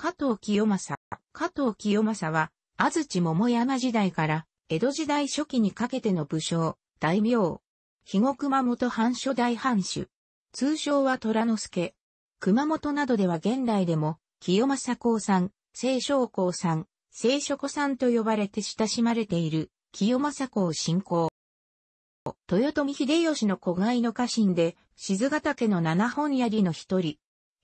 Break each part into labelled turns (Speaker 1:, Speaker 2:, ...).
Speaker 1: 加藤清正。加藤清正は、安土桃山時代から江戸時代初期にかけての武将、大名。肥後熊本藩初代藩主。通称は虎之助。熊本などでは現代でも、清正公さん、清少公さん、清書子さんと呼ばれて親しまれている、清正公信仰。豊臣秀吉の子飼いの家臣で、静ヶ岳の七本槍の一人。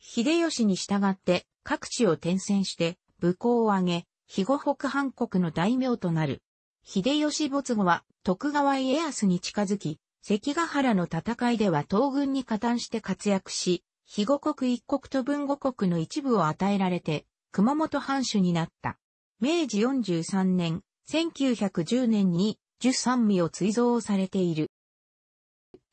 Speaker 1: 秀吉に従って各地を転戦して武功を挙げ、肥後北藩国の大名となる。秀吉没後は徳川家康に近づき、関ヶ原の戦いでは東軍に加担して活躍し、肥後国一国と文後国の一部を与えられて、熊本藩主になった。明治43年、1910年に十三味を追贈されている。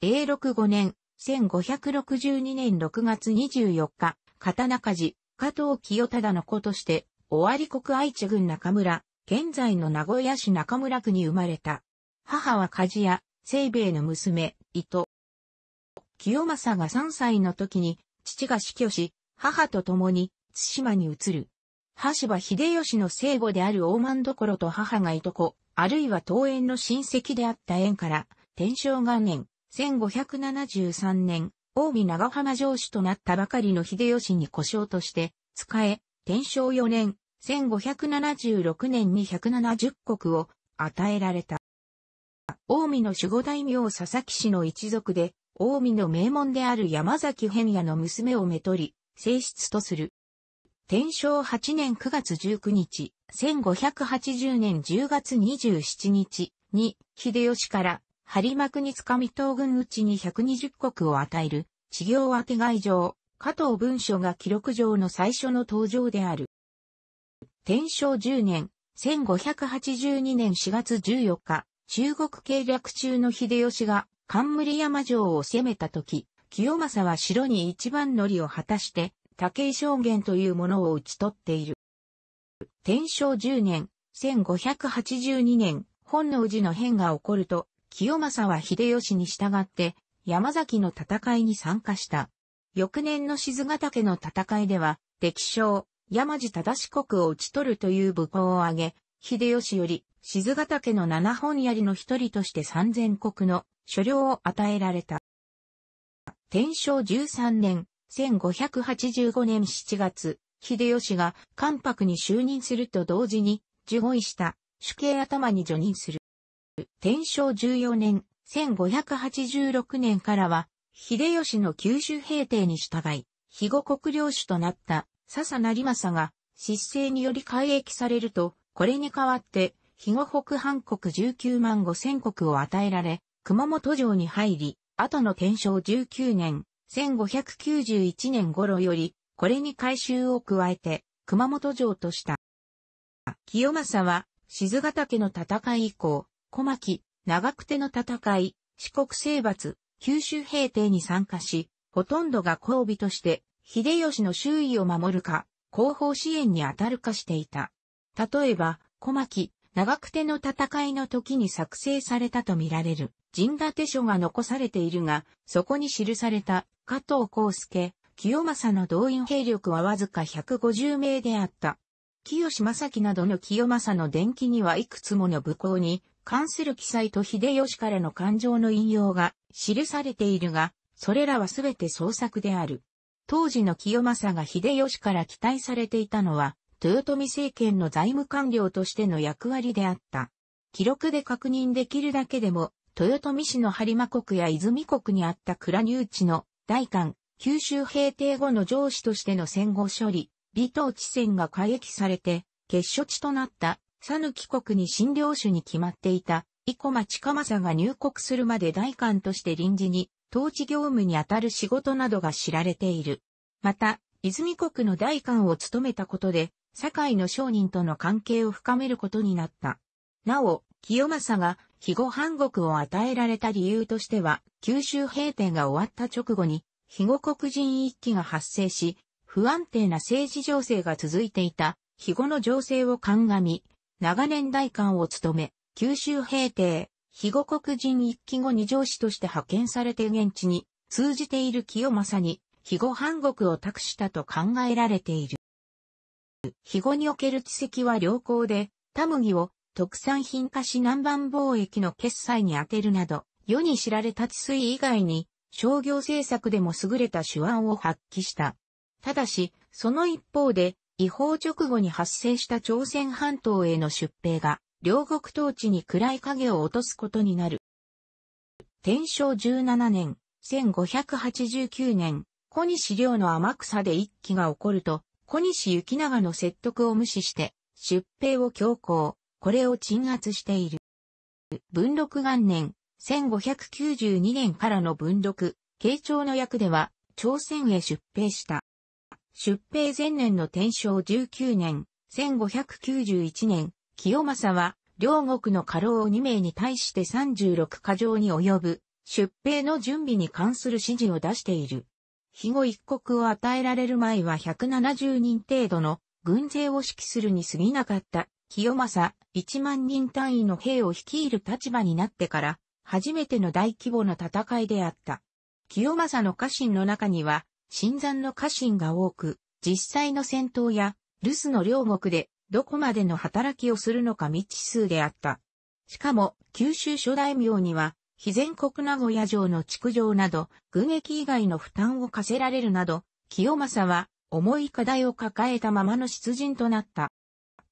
Speaker 1: 永禄5年、1562年6月24日、刀鍛冶、加藤清忠の子として、尾張国愛知郡中村、現在の名古屋市中村区に生まれた。母は鍛冶屋、清兵衛の娘、伊藤。清正が3歳の時に、父が死去し、母と共に、津島に移る。橋場秀吉の生母である大万所と母がいとこ、あるいは東園の親戚であった縁から、天正元年、1573年、大見長浜城主となったばかりの秀吉に故障として、使え、天正4年、1576年に170国を与えられた。大見の守護大名佐々木氏の一族で、大見の名門である山崎変也の娘をめとり、正室とする。天正8年9月19日、1580年10月27日に、秀吉から張幕につかみ東軍内ちに120国を与える、地行当て外上、加藤文書が記録上の最初の登場である。天正10年、1582年4月14日、中国計略中の秀吉が冠山城を攻めた時、清正は城に一番乗りを果たして、武井証言というものを討ち取っている。天正10年、1582年、本能寺の変が起こると、清正は秀吉に従って、山崎の戦いに参加した。翌年の静ヶ岳の戦いでは、敵将、山地正国を討ち取るという武功を挙げ、秀吉より、静ヶ岳の七本槍の一人として三千国の所領を与えられた。天正13年、1585年7月、秀吉が関白に就任すると同時に、受護した主刑頭に除任する。天正14年、1586年からは、秀吉の九州平定に従い、肥後国領主となった笹成政が失勢により改易されると、これに代わって、肥後北藩国19万5千国を与えられ、熊本城に入り、後の天正19年、1591年頃より、これに改修を加えて、熊本城とした。清正は、静ヶ岳の戦い以降、小牧、長久手の戦い、四国征伐、九州平定に参加し、ほとんどが交尾として、秀吉の周囲を守るか、後方支援に当たるかしていた。例えば、小牧、長久手の戦いの時に作成されたとみられる、陣立て書が残されているが、そこに記された、加藤康介、清正の動員兵力はわずか150名であった。清正樹などの清正の伝記にはいくつもの武功に関する記載と秀吉からの感情の引用が記されているが、それらはすべて創作である。当時の清正が秀吉から期待されていたのは、豊臣政権の財務官僚としての役割であった。記録で確認できるだけでも、豊臣氏の播磨国や泉国にあった倉入地の大官、九州平定後の上司としての戦後処理、李東地戦が改易されて、結所地となった佐抜国に診療主に決まっていた、生駒近政が入国するまで大官として臨時に、統治業務にあたる仕事などが知られている。また、泉国の大官を務めたことで、堺の商人との関係を深めることになった。なお、清正が肥後藩国を与えられた理由としては、九州平定が終わった直後に、肥後黒人一揆が発生し、不安定な政治情勢が続いていた、肥後の情勢を鑑み、長年大官を務め、九州平定、肥後黒人一揆後に上司として派遣されて現地に通じている清正に、肥後藩国を託したと考えられている。肥後における知跡は良好で、タ麦を特産品化し南蛮貿易の決済に充てるなど、世に知られた治水以外に商業政策でも優れた手腕を発揮した。ただし、その一方で、違法直後に発生した朝鮮半島への出兵が、両国統治に暗い影を落とすことになる。天正17年、1589年、小西領の天草で一揆が起こると、小西行長の説得を無視して、出兵を強行、これを鎮圧している。文禄元年、1592年からの文禄、慶長の役では、朝鮮へ出兵した。出兵前年の天正19年、1591年、清正は、両国の家老2名に対して36過剰に及ぶ、出兵の準備に関する指示を出している。肥後一国を与えられる前は170人程度の軍勢を指揮するに過ぎなかった清正1万人単位の兵を率いる立場になってから初めての大規模な戦いであった。清正の家臣の中には新山の家臣が多く、実際の戦闘や留守の両国でどこまでの働きをするのか未知数であった。しかも、九州諸大名には非全国名古屋城の築城など、軍役以外の負担を課せられるなど、清正は重い課題を抱えたままの出陣となった。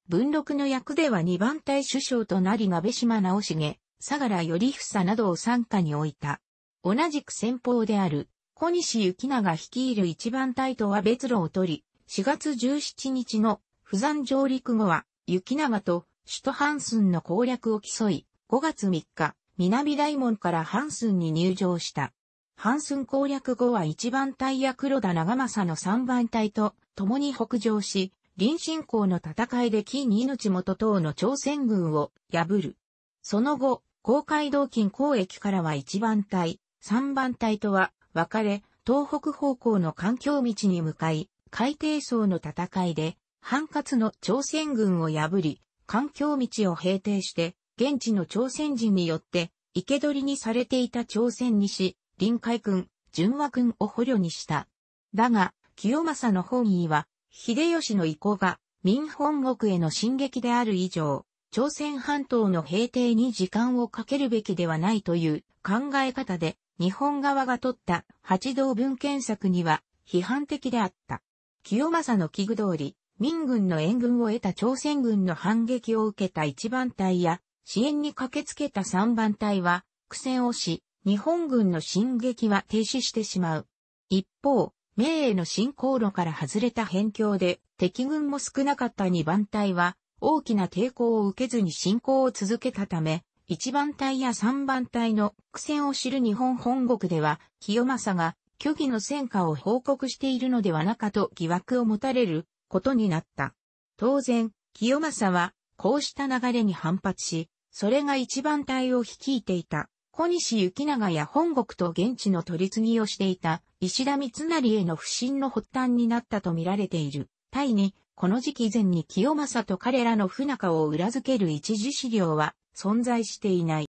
Speaker 1: 文禄の役では二番隊首相となり鍋島直重、相良頼房などを参加に置いた。同じく先方である小西行長率いる一番隊とは別路を取り、4月17日の不山上陸後は、行長と首都ハンスンの攻略を競い、5月3日、南大門からハンスンに入場した。ハンスン攻略後は一番隊や黒田長政の三番隊と共に北上し、臨進行の戦いで金命元等の朝鮮軍を破る。その後、公海道金交駅からは一番隊、三番隊とは分かれ、東北方向の環境道に向かい、海底層の戦いで、反活の朝鮮軍を破り、環境道を平定して、現地の朝鮮人によって、生け捕りにされていた朝鮮西、臨海軍、純和軍を捕虜にした。だが、清正の本意は、秀吉の意向が民本国への進撃である以上、朝鮮半島の平定に時間をかけるべきではないという考え方で、日本側が取った八道文献策には批判的であった。清正の危惧通り、民軍の援軍を得た朝鮮軍の反撃を受けた一番隊や支援に駆けつけた三番隊は苦戦をし、日本軍の進撃は停止してしまう。一方、明への進行路から外れた辺境で敵軍も少なかった二番隊は大きな抵抗を受けずに進行を続けたため、一番隊や三番隊の苦戦を知る日本本国では、清正が虚偽の戦果を報告しているのではなかと疑惑を持たれることになった。当然、清正はこうした流れに反発し、それが一番隊を率いていた、小西行長や本国と現地の取り次ぎをしていた、石田三成への不信の発端になったと見られている。対に、この時期前に清正と彼らの不仲を裏付ける一時資料は存在していない。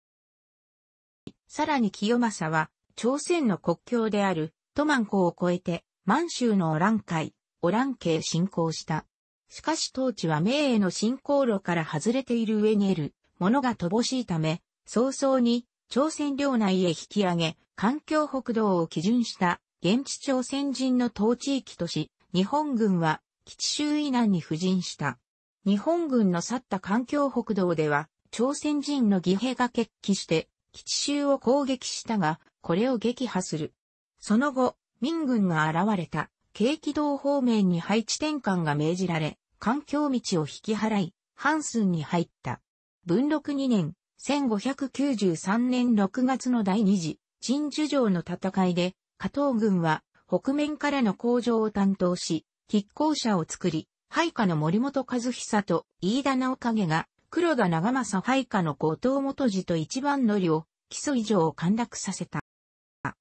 Speaker 1: さらに清正は、朝鮮の国境である、トマン湖を越えて、満州のオラン海、オラン家へ侵攻した。しかし当地は明への進行路から外れている上に得る、物が乏しいため、早々に朝鮮領内へ引き上げ、環境北道を基準した現地朝鮮人の統地域とし、日本軍は基地周囲南に布陣した。日本軍の去った環境北道では、朝鮮人の義兵が決起して、基地周を攻撃したが、これを撃破する。その後、民軍が現れた、京畿道方面に配置転換が命じられ、環境道を引き払い、ハンスンに入った。文禄2年、1593年6月の第二次、陳樹城の戦いで、加藤軍は北面からの工場を担当し、亀甲車を作り、配下の森本和久と飯田直影が、黒田長政配下の後藤元次と一番乗りを、基礎以上を陥落させた。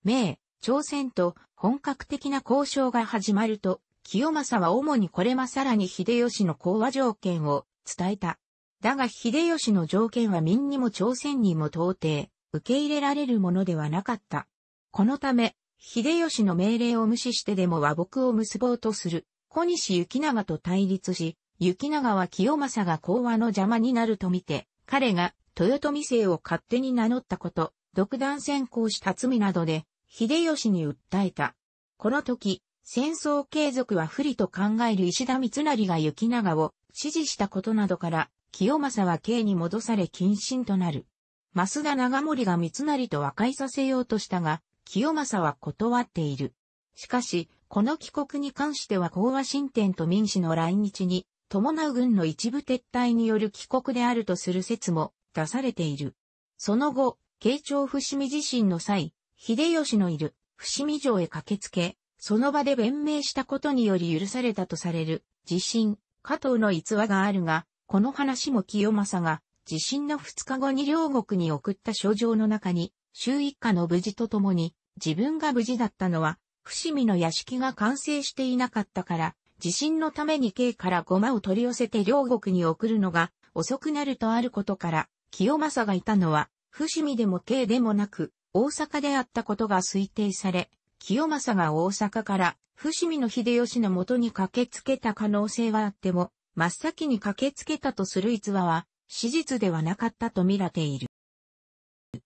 Speaker 1: 明、朝鮮と本格的な交渉が始まると、清正は主にこれまさらに秀吉の講和条件を伝えた。だが秀吉の条件は民にも朝鮮にも到底受け入れられるものではなかった。このため、秀吉の命令を無視してでも和睦を結ぼうとする小西行長と対立し、雪長は清正が講和の邪魔になるとみて、彼が豊臣姓を勝手に名乗ったこと、独断先行した罪などで、秀吉に訴えた。この時、戦争継続は不利と考える石田三成が雪長を支持したことなどから、清正は刑に戻され謹慎となる。増田長森が三成と和解させようとしたが、清正は断っている。しかし、この帰国に関しては講和新天と民主の来日に伴う軍の一部撤退による帰国であるとする説も出されている。その後、慶長伏見地震の際、秀吉のいる伏見城へ駆けつけ、その場で弁明したことにより許されたとされる地震、加藤の逸話があるが、この話も清正が地震の2日後に両国に送った書状の中に、周一家の無事とともに、自分が無事だったのは、伏見の屋敷が完成していなかったから、地震のために京からゴマを取り寄せて両国に送るのが遅くなるとあることから、清正がいたのは、伏見でも京でもなく、大阪であったことが推定され、清正が大阪から伏見の秀吉のもとに駆けつけた可能性はあっても、真っ先に駆けつけたとする逸話は、史実ではなかったと見られている。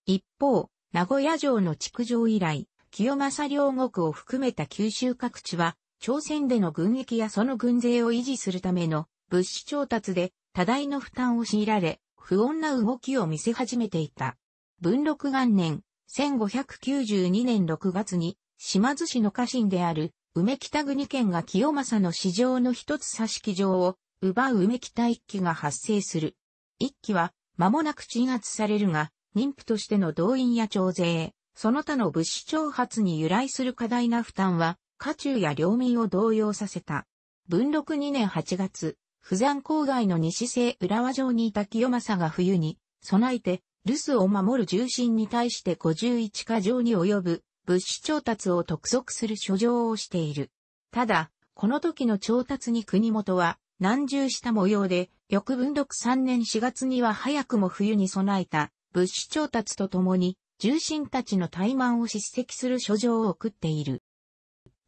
Speaker 1: 一方、名古屋城の築城以来、清正両国を含めた九州各地は、朝鮮での軍役やその軍勢を維持するための物資調達で多大の負担を強いられ、不穏な動きを見せ始めていた。文禄元年、1592年6月に、島津市の家臣である、梅北国県が清正の市場の一つ差式場を奪う梅北一揆が発生する。一揆は間もなく鎮圧されるが、妊婦としての動員や徴税、その他の物資挑発に由来する過大な負担は、家中や領民を動揺させた。文禄2年8月、不山郊外の西西浦和城にいた清正が冬に備えて留守を守る重臣に対して51か条に及ぶ物資調達を督促する書状をしている。ただ、この時の調達に国元は難重した模様で、翌文禄3年4月には早くも冬に備えた物資調達とともに重臣たちの怠慢を叱責する書状を送っている。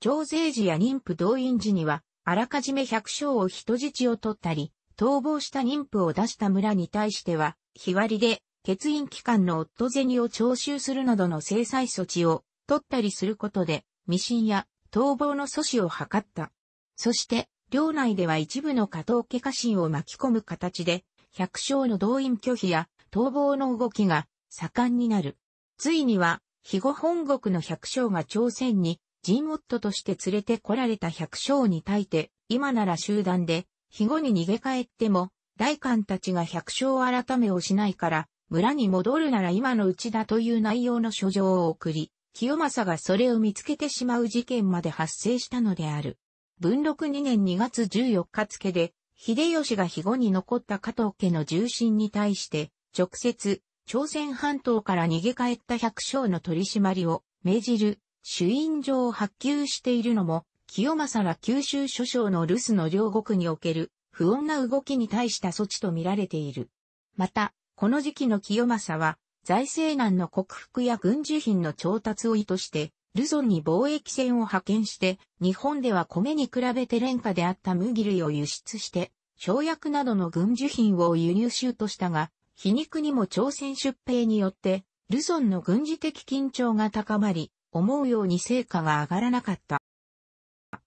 Speaker 1: 徴税時や妊婦動員時には、あらかじめ百姓を人質を取ったり、逃亡した妊婦を出した村に対しては、日割りで、欠員期間の夫銭を徴収するなどの制裁措置を取ったりすることで、未信や逃亡の阻止を図った。そして、領内では一部の加藤家家臣を巻き込む形で、百姓の動員拒否や逃亡の動きが盛んになる。ついには、肥後本国の百姓が朝鮮に陣夫として連れて来られた百姓に対て、今なら集団で、日後に逃げ帰っても、大官たちが百姓改めをしないから、村に戻るなら今のうちだという内容の書状を送り、清正がそれを見つけてしまう事件まで発生したのである。文禄2年2月14日付で、秀吉が肥後に残った加藤家の重臣に対して、直接、朝鮮半島から逃げ帰った百姓の取り締まりを命じる主因状を発給しているのも、清正ら九州諸省の留守の両国における不穏な動きに対した措置と見られている。また、この時期の清正は、財政難の克服や軍需品の調達を意図して、ルゾンに貿易船を派遣して、日本では米に比べて廉価であった麦類を輸出して、生薬などの軍需品を輸入しようとしたが、皮肉にも朝鮮出兵によって、ルゾンの軍事的緊張が高まり、思うように成果が上がらなかった。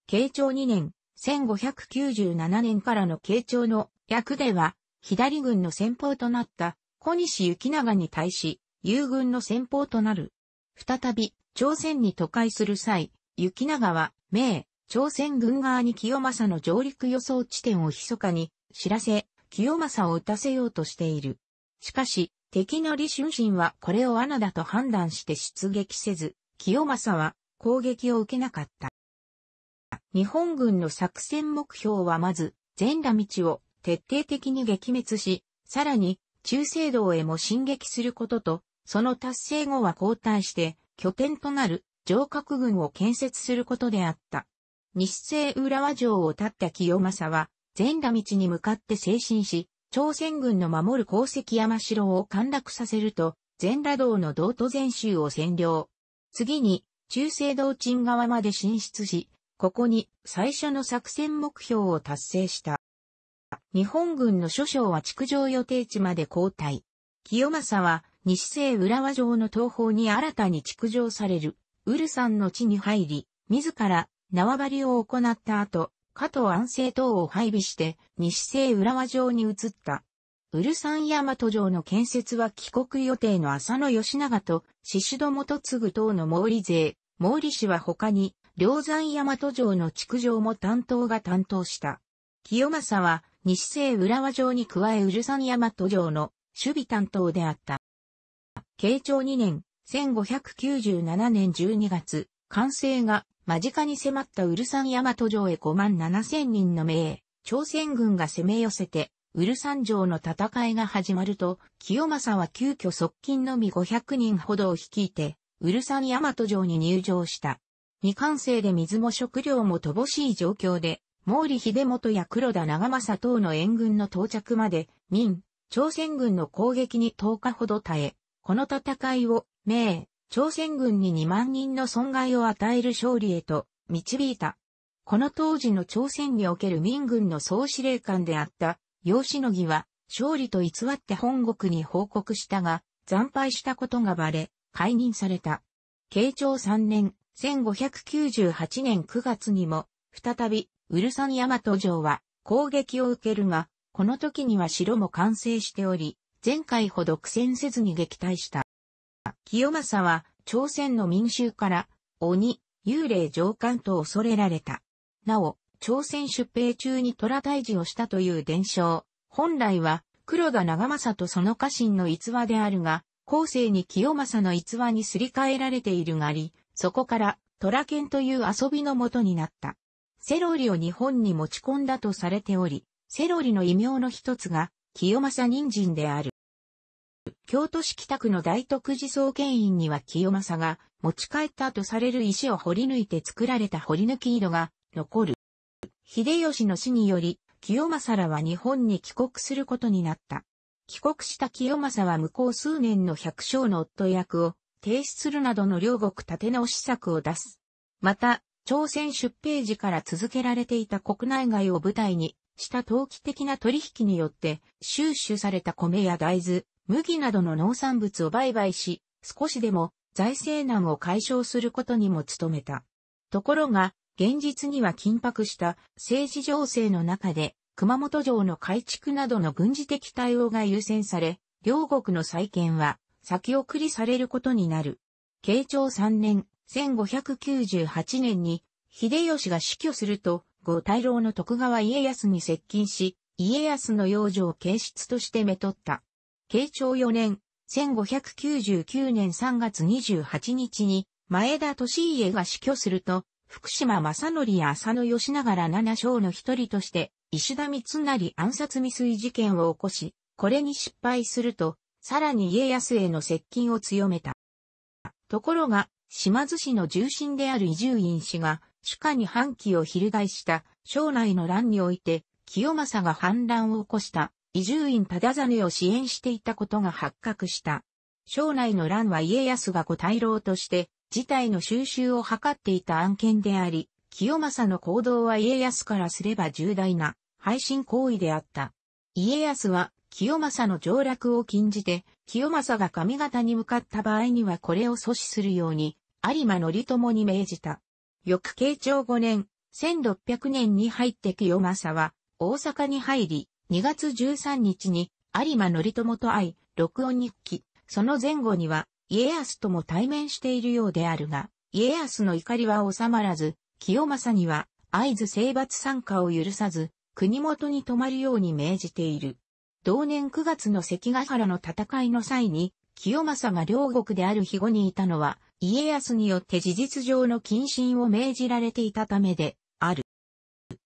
Speaker 1: 慶長2年、1597年からの慶長の役では、左軍の先鋒となった小西行長に対し、友軍の先鋒となる。再び、朝鮮に渡海する際、行長は、明、朝鮮軍側に清正の上陸予想地点を密かに知らせ、清正を撃たせようとしている。しかし、敵の李春心はこれを罠だと判断して出撃せず、清正は攻撃を受けなかった。日本軍の作戦目標はまず、全羅道を徹底的に撃滅し、さらに中西道へも進撃することと、その達成後は交代して拠点となる上角軍を建設することであった。日西浦和城を立った清正は、全羅道に向かって前進し、朝鮮軍の守る功績山城を陥落させると、全羅道の道都全州を占領。次に、中西道鎮側まで進出し、ここに最初の作戦目標を達成した。日本軍の諸将は築城予定地まで交代。清正は西西浦和城の東方に新たに築城される、ウルサンの地に入り、自ら縄張りを行った後、加藤安政等を配備して西西浦和城に移った。ウルサン大和城の建設は帰国予定の浅野義長と宍戸元次等の毛利勢、毛利氏は他に、梁山大和城の築城も担当が担当した。清正は西西浦和城に加えウルサン大和城の守備担当であった。慶長2年、1597年12月、完成が間近に迫ったウルサン大和城へ5万7千人の命、朝鮮軍が攻め寄せて、ウルサン城の戦いが始まると、清正は急遽側近のみ500人ほどを率いて、ウルサン大和城に入城した。未完成で水も食料も乏しい状況で、毛利秀元や黒田長政等の援軍の到着まで、民、朝鮮軍の攻撃に10日ほど耐え、この戦いを、明、朝鮮軍に2万人の損害を与える勝利へと導いた。この当時の朝鮮における民軍の総司令官であった楊しのぎは勝利と偽って本国に報告したが惨敗したことがバレ解任された。慶長3年1598年9月にも再びウルサンヤマト城は攻撃を受けるがこの時には城も完成しており前回ほど苦戦せずに撃退した。清正は朝鮮の民衆から鬼、幽霊上官と恐れられた。なお、朝鮮出兵中に虎退治をしたという伝承。本来は黒田長政とその家臣の逸話であるが、後世に清正の逸話にすり替えられているがあり、そこから虎剣という遊びのもとになった。セロリを日本に持ち込んだとされており、セロリの異名の一つが清正人参である。京都市北区の大徳寺総研院には清正が持ち帰ったとされる石を掘り抜いて作られた掘り抜き井戸が残る。秀吉の死により、清正らは日本に帰国することになった。帰国した清正は向こう数年の百姓の夫役を提出するなどの両国立て直し策を出す。また、朝鮮出兵時から続けられていた国内外を舞台にした投機的な取引によって収集された米や大豆、麦などの農産物を売買し、少しでも財政難を解消することにも努めた。ところが、現実には緊迫した政治情勢の中で、熊本城の改築などの軍事的対応が優先され、両国の再建は先送りされることになる。慶長3年、1598年に、秀吉が死去すると、後大老の徳川家康に接近し、家康の養女を形質としてめとった。慶長4年、1599年3月28日に、前田利家が死去すると、福島正則や浅野義長ら七将の一人として、石田三成暗殺未遂事件を起こし、これに失敗すると、さらに家康への接近を強めた。ところが、島津氏の重臣である伊集院氏が、主家に反旗を翻した省内の乱において、清正が反乱を起こした伊集院忠真を支援していたことが発覚した。省内の乱は家康がご大老として事態の収集を図っていた案件であり、清正の行動は家康からすれば重大な配信行為であった。家康は清正の上洛を禁じて、清正が上方に向かった場合にはこれを阻止するように、有馬頼朝に命じた。翌慶長5年、1600年に入って清正は、大阪に入り、2月13日に、有馬頼朝と会い、録音日記、その前後には、家康とも対面しているようであるが、家康の怒りは収まらず、清正には、会津征伐参加を許さず、国元に泊まるように命じている。同年9月の関ヶ原の戦いの際に、清正が両国である日後にいたのは、家康によって事実上の謹慎を命じられていたためで、ある。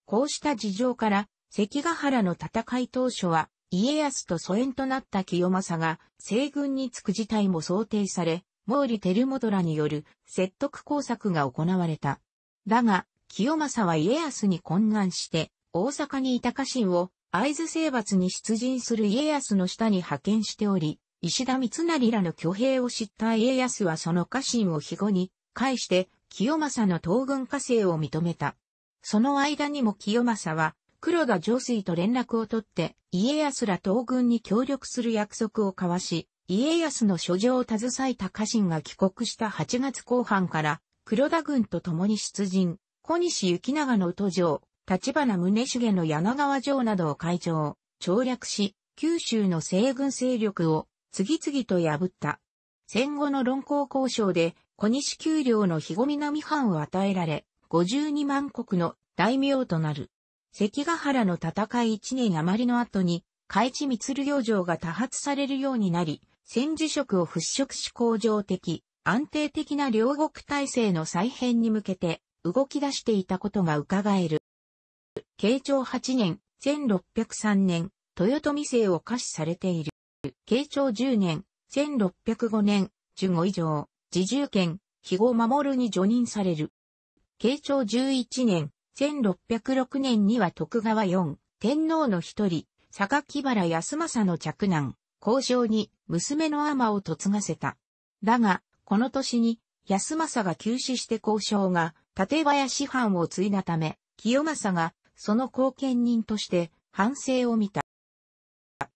Speaker 1: こうした事情から、関ヶ原の戦い当初は、家康と疎遠となった清正が西軍に着く事態も想定され、毛利輝元らによる説得工作が行われた。だが、清正は家康に懇願して、大阪にいた家臣を会津征伐に出陣する家康の下に派遣しており、石田三成らの挙兵を知った家康はその家臣を庇護に返して清正の東軍加勢を認めた。その間にも清正は黒田上水と連絡を取って家康ら東軍に協力する約束を交わし、家康の書状を携えた家臣が帰国した8月後半から黒田軍と共に出陣、小西行長の都城、立花宗重の柳川城などを会場、調略し、九州の西軍勢力を次々と破った。戦後の論功交渉で小西丘陵の肥後南藩を与えられ、52万国の大名となる。関ヶ原の戦い1年余りの後に、海地光領城が多発されるようになり、戦時色を払拭し向上的、安定的な両国体制の再編に向けて動き出していたことが伺える。慶長8年、1603年、豊臣姓を可視されている。慶長10年、1605年、15以上、自重権、肥後守に除任される。慶長11年、1606年には徳川四天皇の一人、榊原康政の着男、交渉に娘の天を嫁がせた。だが、この年に安政が急死して交渉が立林藩を継いだため、清正がその後見人として反省を見た。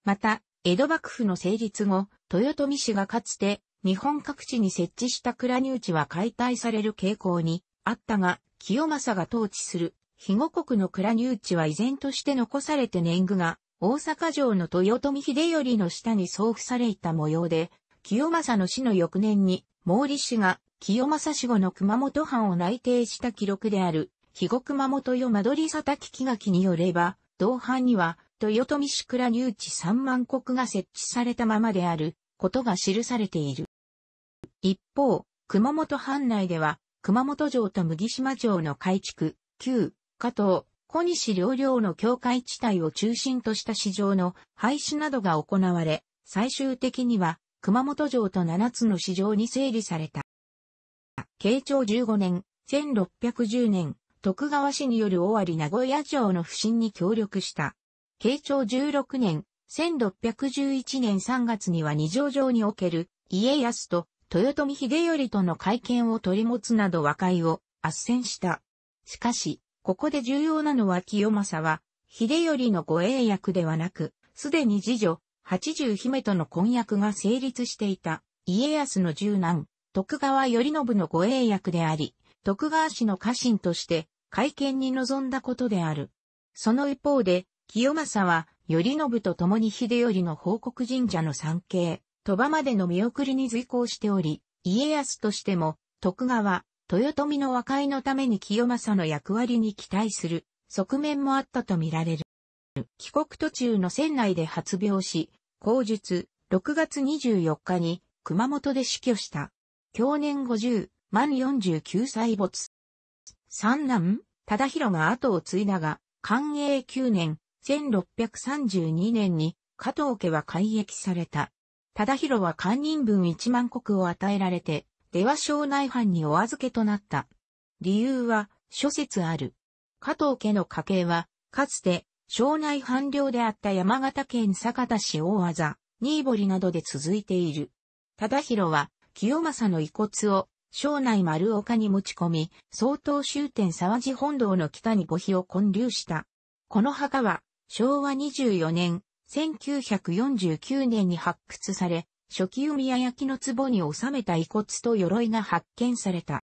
Speaker 1: また、江戸幕府の成立後、豊臣氏がかつて日本各地に設置した蔵入地は解体される傾向にあったが、清正が統治する、肥後国の蔵入地は依然として残されて年貢が、大阪城の豊臣秀頼の下に送付されいた模様で、清正の死の翌年に、毛利氏が、清正死後の熊本藩を内定した記録である、肥後熊本よ間取り佐滝木垣によれば、同藩には、豊臣氏蔵入地3万石が設置されたままである、ことが記されている。一方、熊本藩内では、熊本城と麦島城の改築、旧、加藤、小西両領の境界地帯を中心とした市場の廃止などが行われ、最終的には熊本城と7つの市場に整理された。慶長15年、1610年、徳川氏による尾張名古屋城の不審に協力した。慶長16年、1611年3月には二条城における家康と豊臣秀頼との会見を取り持つなど和解を斡旋した。しかし、ここで重要なのは清正は、秀頼の護衛役ではなく、すでに次女、八十姫との婚約が成立していた、家康の十男、徳川頼信の護衛役であり、徳川氏の家臣として、会見に臨んだことである。その一方で、清正は、頼信と共に秀頼の報告神社の参詣、鳥羽までの見送りに随行しており、家康としても、徳川、豊臣の和解のために清正の役割に期待する側面もあったとみられる。帰国途中の船内で発病し、後述、6月24日に熊本で死去した。去年50、満49歳没。三男、忠広が後を継いだが、寛永9年、1632年に加藤家は改易された。忠広は官人分一万石を与えられて、出羽省内藩にお預けとなった。理由は、諸説ある。加藤家の家系は、かつて、省内藩領であった山形県坂田市大技、新堀などで続いている。忠広は、清正の遺骨を、省内丸岡に持ち込み、総統終点沢地本堂の北に墓碑を建立した。この墓は、昭和24年、1949年に発掘され、初期海や焼きの壺に収めた遺骨と鎧が発見された。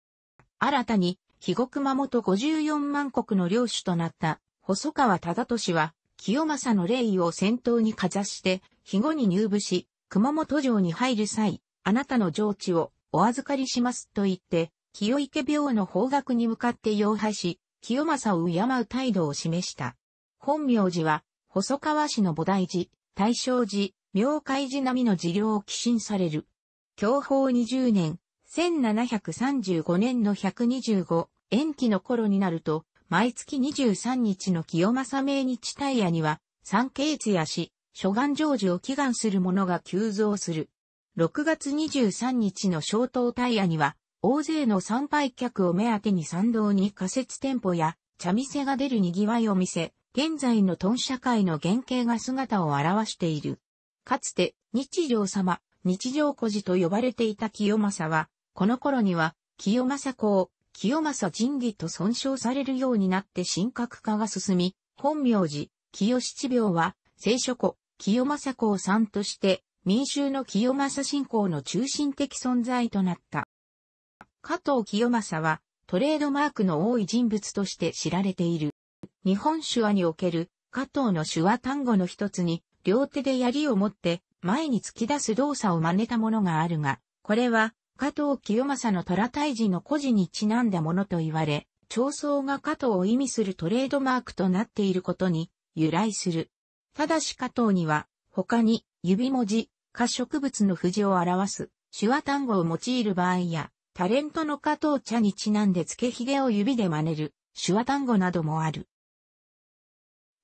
Speaker 1: 新たに、肥後熊本54万国の領主となった細川忠俊は、清正の霊位を先頭にかざして、肥後に入部し、熊本城に入る際、あなたの上地をお預かりしますと言って、清池廟の方角に向かって妖拝し、清正を敬う態度を示した。本名字は、細川市の菩提寺、大正寺、明海寺並みの寺領を寄進される。享保20年、1735年の125、延期の頃になると、毎月23日の清正命日大夜には、三景津やし、諸願成就を祈願する者が急増する。6月23日の消灯大夜には、大勢の参拝客を目当てに参道に仮設店舗や茶店が出る賑わいを見せ、現在のトン社会の原型が姿を現している。かつて、日常様、日常孤児と呼ばれていた清正は、この頃には、清正公、清正神義と尊称されるようになって神格化が進み、本名字、清七病は、聖書庫、清正公さんとして、民衆の清正信仰の中心的存在となった。加藤清正は、トレードマークの多い人物として知られている。日本手話における加藤の手話単語の一つに、両手で槍を持って前に突き出す動作を真似たものがあるが、これは加藤清正の虎退治の古事にちなんだものと言われ、長宗が加藤を意味するトレードマークとなっていることに由来する。ただし加藤には、他に指文字、可植物の符字を表す手話単語を用いる場合や、タレントの加藤茶にちなんで付け髭を指で真似る手話単語などもある。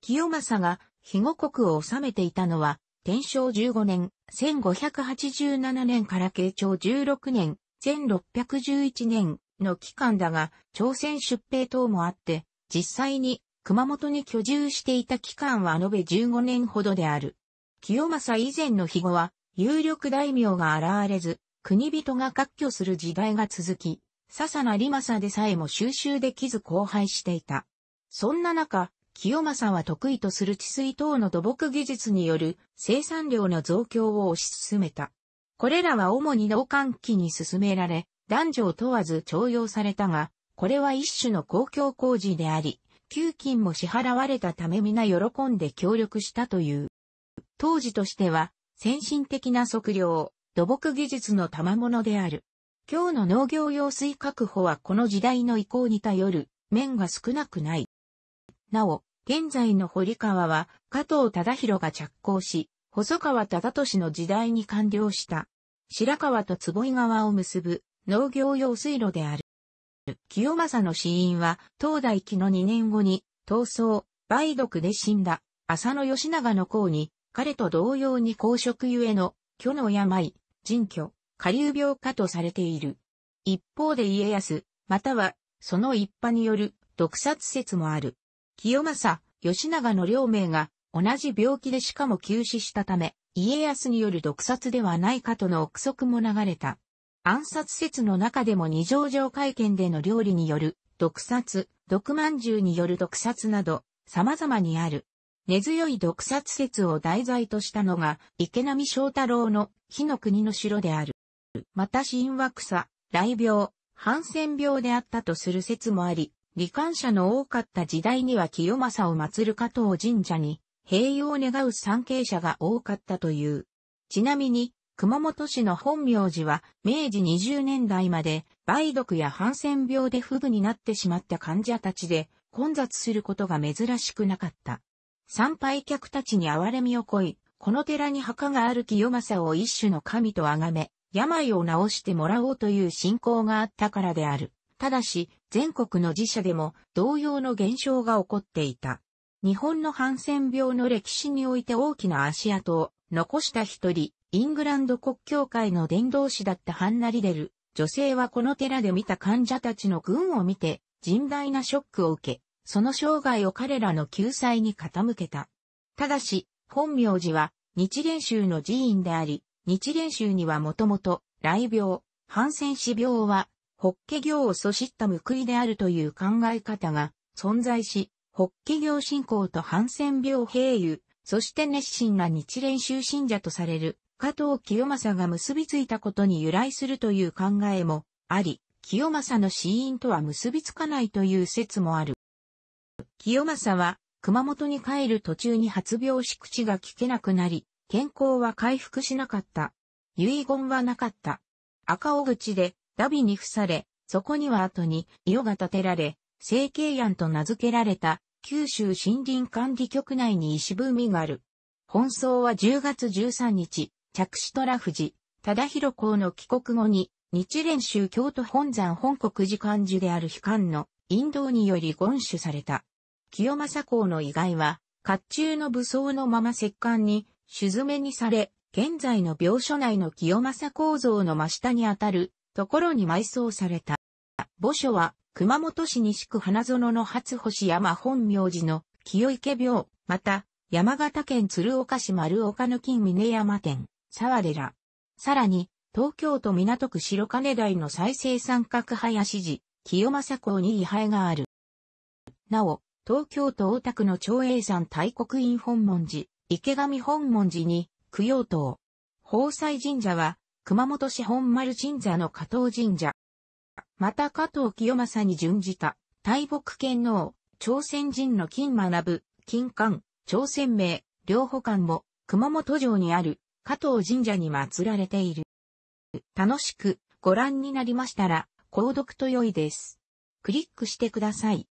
Speaker 1: 清正が肥後国を治めていたのは、天正15年、1587年から慶長16年、1611年の期間だが、朝鮮出兵等もあって、実際に熊本に居住していた期間は延べ15年ほどである。清正以前の肥後は、有力大名が現れず、国人が割拠する時代が続き、笹名利政でさえも収集できず荒廃していた。そんな中、清正は得意とする治水等の土木技術による生産量の増強を推し進めた。これらは主に農閑期に進められ、男女を問わず徴用されたが、これは一種の公共工事であり、給金も支払われたため皆喜んで協力したという。当時としては、先進的な測量、土木技術の賜物である。今日の農業用水確保はこの時代の意向に頼る面が少なくない。なお、現在の堀川は加藤忠宏が着工し、細川忠俊の時代に完了した。白川と坪井川を結ぶ農業用水路である。清正の死因は、東大期の2年後に、闘争、梅毒で死んだ、浅野義長の功に、彼と同様に公職ゆえの、虚の病、人居、下流病かとされている。一方で家康、または、その一派による、毒殺説もある。清正、吉長の両名が同じ病気でしかも急死したため、家康による毒殺ではないかとの憶測も流れた。暗殺説の中でも二条城会見での料理による毒殺、毒饅頭による毒殺など様々にある。根強い毒殺説を題材としたのが池波正太郎の火の国の城である。また神話草、雷病、ハンセン病であったとする説もあり、罹患者の多かった時代には清正を祀る加藤神社に、平洋を願う参詣者が多かったという。ちなみに、熊本市の本名字は、明治20年代まで、梅毒やハンセン病で不具になってしまった患者たちで、混雑することが珍しくなかった。参拝客たちに憐れみをこい、この寺に墓がある清正を一種の神と崇め、病を治してもらおうという信仰があったからである。ただし、全国の自社でも同様の現象が起こっていた。日本のハンセン病の歴史において大きな足跡を残した一人、イングランド国教会の伝道師だったハンナ・リデル。女性はこの寺で見た患者たちの軍を見て甚大なショックを受け、その生涯を彼らの救済に傾けた。ただし、本名字は日蓮宗の寺院であり、日蓮宗にはもともと、雷病、ハンセン死病はホッケ業をそしった報いであるという考え方が存在し、ホッケ業信仰とハンセン病平癒、そして熱心な日蓮宗信者とされる加藤清正が結びついたことに由来するという考えもあり、清正の死因とは結びつかないという説もある。清正は熊本に帰る途中に発病し口が聞けなくなり、健康は回復しなかった。遺言はなかった。赤尾口でダビに付され、そこには後に色が建てられ、成形庵と名付けられた九州森林管理局内に石踏みがある。本葬は10月13日、着手虎富士、忠広公の帰国後に、日蓮宗京都本山本国寺漢樹である悲観の引導により厳守された。清正公の遺骸は、甲冑の武装のまま石棺に、酒詰めにされ、現在の病所内の清正構造の真下にあたるところに埋葬された。墓所は、熊本市西区花園の初星山本名寺の清池廟、また、山形県鶴岡市丸岡の金峰山店、沢寺。さらに、東京都港区白金台の再生三角林寺、清正港に位牌がある。なお、東京都大田区の長栄山大国院本門寺、池上本門寺に、供養塔。宝西神社は、熊本市本丸神社の加藤神社。また加藤清正に準じた、大木天皇、朝鮮人の金学、金冠、朝鮮名、両保官も、熊本城にある、加藤神社に祀られている。楽しくご覧になりましたら、購読と良いです。クリックしてください。